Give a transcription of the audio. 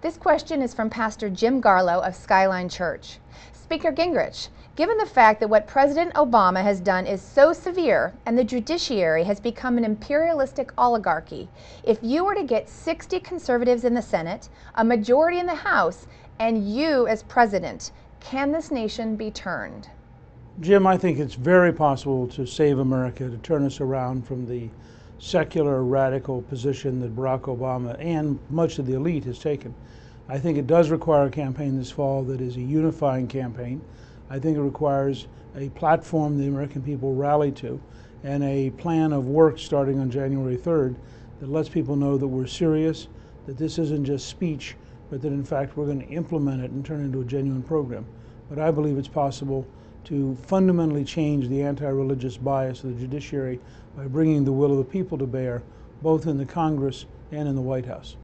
This question is from Pastor Jim Garlow of Skyline Church. Speaker Gingrich, given the fact that what President Obama has done is so severe and the judiciary has become an imperialistic oligarchy, if you were to get 60 conservatives in the Senate, a majority in the House, and you as president, can this nation be turned? Jim, I think it's very possible to save America, to turn us around from the secular radical position that Barack Obama and much of the elite has taken. I think it does require a campaign this fall that is a unifying campaign. I think it requires a platform the American people rally to and a plan of work starting on January 3rd that lets people know that we're serious, that this isn't just speech, but that in fact we're going to implement it and turn it into a genuine program. But I believe it's possible to fundamentally change the anti-religious bias of the judiciary by bringing the will of the people to bear, both in the Congress and in the White House.